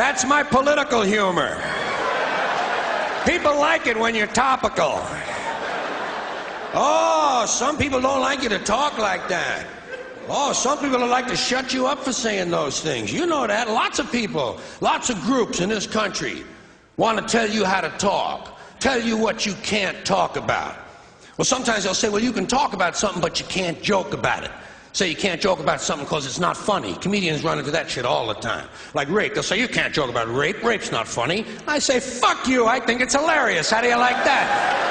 That's my political humor. People like it when you're topical. Oh, some people don't like you to talk like that. Oh, some people like to shut you up for saying those things. You know that. Lots of people, lots of groups in this country want to tell you how to talk, tell you what you can't talk about. Well, sometimes they'll say, well, you can talk about something, but you can't joke about it. Say you can't joke about something because it's not funny. Comedians run into that shit all the time. Like rape. They'll say, you can't joke about rape. Rape's not funny. I say, fuck you. I think it's hilarious. How do you like that?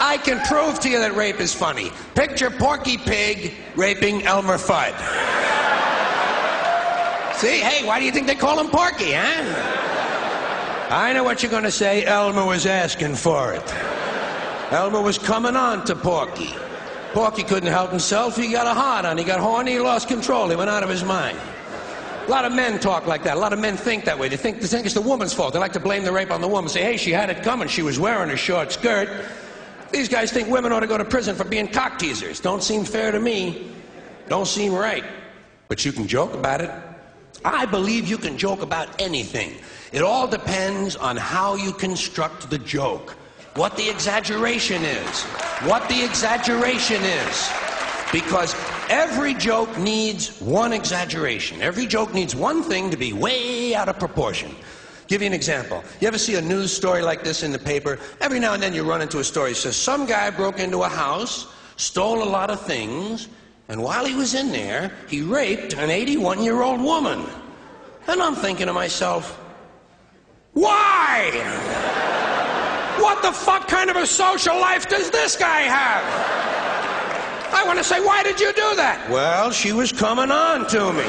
I can prove to you that rape is funny. Picture Porky Pig raping Elmer Fudd. See, hey, why do you think they call him Porky, huh? I know what you're to say. Elmer was asking for it. Elmer was coming on to Porky. Porky couldn't help himself. He got a hard on. He got horny. He lost control. He went out of his mind. A lot of men talk like that. A lot of men think that way. They think, they think it's the woman's fault. They like to blame the rape on the woman. Say, hey, she had it coming. She was wearing a short skirt. These guys think women ought to go to prison for being cock teasers. Don't seem fair to me. Don't seem right. But you can joke about it. I believe you can joke about anything. It all depends on how you construct the joke what the exaggeration is. What the exaggeration is. Because every joke needs one exaggeration. Every joke needs one thing to be way out of proportion. Give you an example. You ever see a news story like this in the paper? Every now and then you run into a story that says some guy broke into a house, stole a lot of things, and while he was in there, he raped an 81 year old woman. And I'm thinking to myself, why? What the fuck kind of a social life does this guy have? I want to say, why did you do that? Well, she was coming on to me.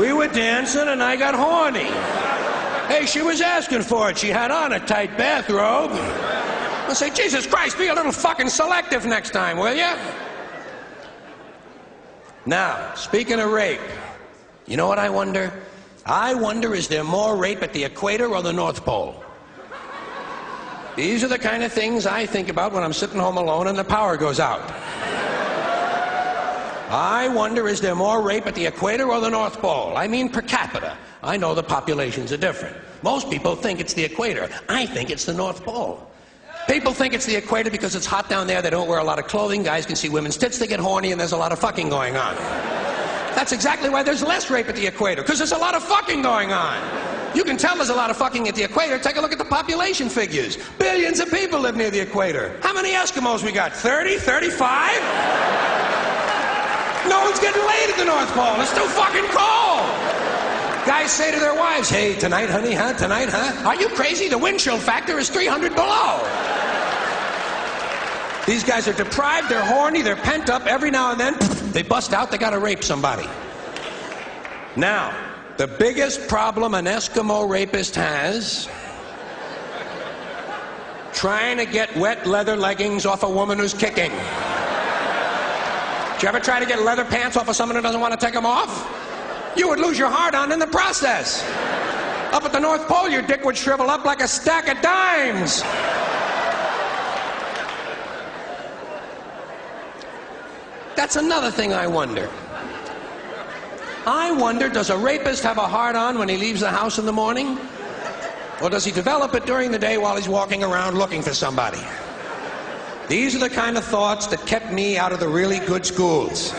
We were dancing and I got horny. Hey, she was asking for it. She had on a tight bathrobe. I say, Jesus Christ, be a little fucking selective next time, will you? Now, speaking of rape, you know what I wonder? I wonder is there more rape at the equator or the North Pole? These are the kind of things I think about when I'm sitting home alone and the power goes out. I wonder is there more rape at the equator or the North Pole? I mean per capita. I know the populations are different. Most people think it's the equator. I think it's the North Pole. People think it's the equator because it's hot down there. They don't wear a lot of clothing. Guys can see women's tits. They get horny, and there's a lot of fucking going on. That's exactly why there's less rape at the equator, because there's a lot of fucking going on. You can tell there's a lot of fucking at the equator. Take a look at the population figures. Billions of people live near the equator. How many Eskimos we got? 30? 35? No one's getting laid at the North Pole. It's too fucking cold. Guys say to their wives, hey, tonight, honey, huh? Tonight, huh? Are you crazy? The wind chill factor is 300 below. These guys are deprived, they're horny, they're pent up. Every now and then, they bust out, they gotta rape somebody. Now, the biggest problem an Eskimo rapist has trying to get wet leather leggings off a woman who's kicking. Did you ever try to get leather pants off of someone who doesn't want to take them off? You would lose your heart on in the process. Up at the North Pole, your dick would shrivel up like a stack of dimes. That's another thing I wonder. I wonder, does a rapist have a hard on when he leaves the house in the morning? Or does he develop it during the day while he's walking around looking for somebody? These are the kind of thoughts that kept me out of the really good schools.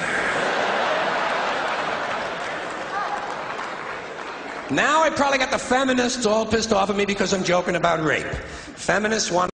Now I probably got the feminists all pissed off at me because I'm joking about rape. Feminists want